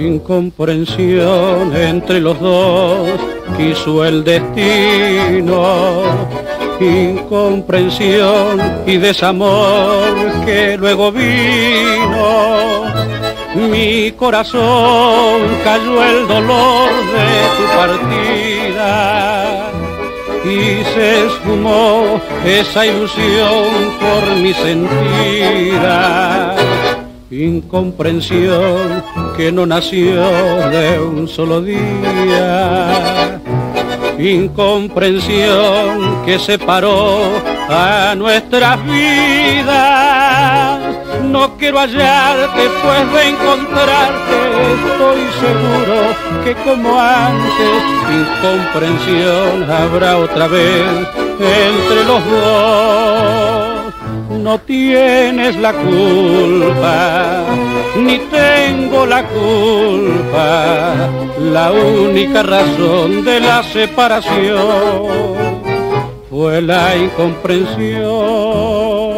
Incomprensión entre los dos quiso el destino. Incomprensión y desamor que luego vino. Mi corazón cayó el dolor de tu partida y se esfumó esa ilusión por mi sentida. Incomprensión que no nació de un solo día. Incomprensión que separó a nuestras vidas. No quiero hallarte, pues de encontrarte estoy seguro que como antes, incomprensión habrá otra vez entre los dos. No tienes la culpa, ni tengo la culpa, la única razón de la separación fue la incomprensión.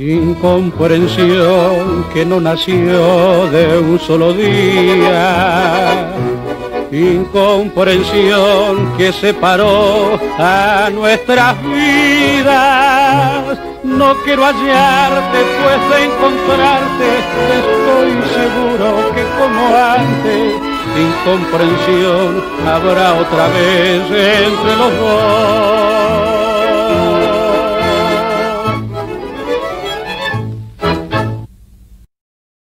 Incomprensión que no nació de un solo día. Incomprensión que separó a nuestras vidas. No quiero hallarte, pues de encontrarte estoy seguro que como antes, incomprensión habrá otra vez entre los dos.